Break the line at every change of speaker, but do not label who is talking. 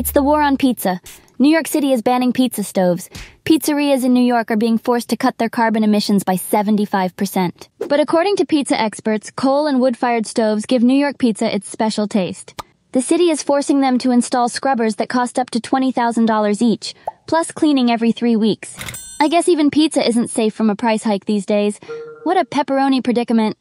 It's the war on pizza. New York City is banning pizza stoves. Pizzerias in New York are being forced to cut their carbon emissions by 75%. But according to pizza experts, coal and wood-fired stoves give New York pizza its special taste. The city is forcing them to install scrubbers that cost up to $20,000 each, plus cleaning every three weeks. I guess even pizza isn't safe from a price hike these days. What a pepperoni predicament.